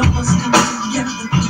all of us coming together.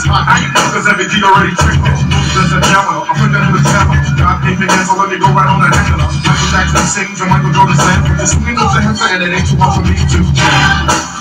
this hot. Cause every G already tricked it. There's a devil. I put that in the devil. God gave me again, so let me go right on that handler. Michael Jackson sings and Michael Jordan sang. This we know to him, and it ain't too hard for me to.